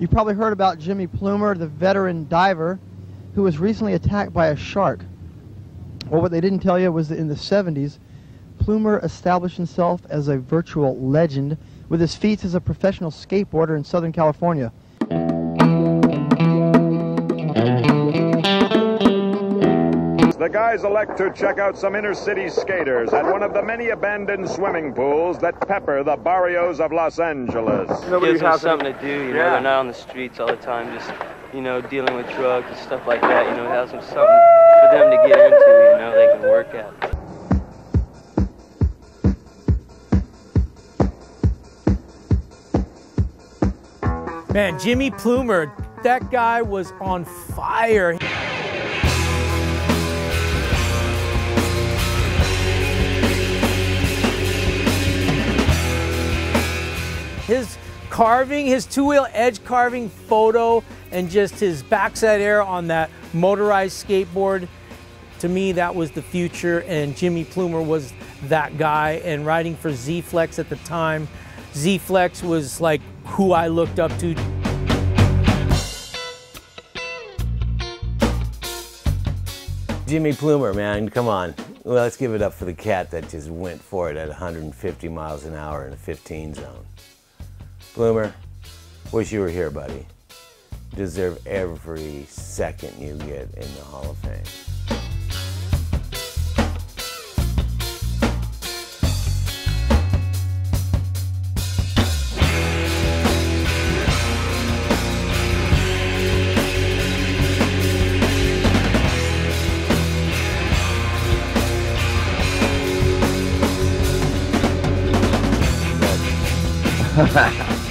You probably heard about Jimmy Plumer, the veteran diver, who was recently attacked by a shark. Well, what they didn't tell you was that in the 70s, Plumer established himself as a virtual legend with his feats as a professional skateboarder in Southern California. The guys elect to check out some inner city skaters at one of the many abandoned swimming pools that pepper the barrios of Los Angeles. Gives them something to do, you know, yeah. they're not on the streets all the time, just, you know, dealing with drugs and stuff like that, you know, it has them something for them to get into, you know, they can work at. Man, Jimmy Plumer, that guy was on fire. His carving, his two-wheel edge carving photo, and just his backside air on that motorized skateboard, to me, that was the future, and Jimmy Plumer was that guy, and riding for Z-Flex at the time, Z-Flex was like who I looked up to. Jimmy Plumer, man, come on. Well, let's give it up for the cat that just went for it at 150 miles an hour in a 15 zone. Plumer, wish you were here, buddy. deserve every second you get in the Hall of Fame. 哈哈哈